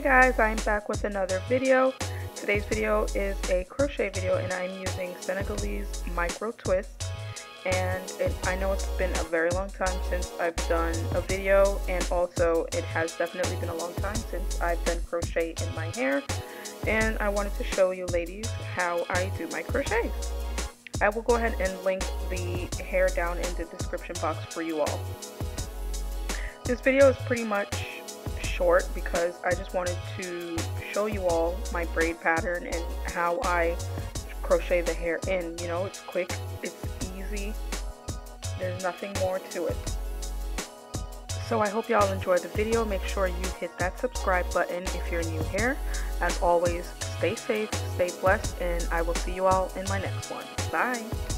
guys, I'm back with another video. Today's video is a crochet video and I'm using Senegalese micro twist and it, I know it's been a very long time since I've done a video and also it has definitely been a long time since I've done crochet in my hair and I wanted to show you ladies how I do my crochets. I will go ahead and link the hair down in the description box for you all. This video is pretty much short because I just wanted to show you all my braid pattern and how I crochet the hair in. You know, it's quick, it's easy, there's nothing more to it. So I hope y'all enjoyed the video. Make sure you hit that subscribe button if you're new here. As always, stay safe, stay blessed, and I will see you all in my next one. Bye!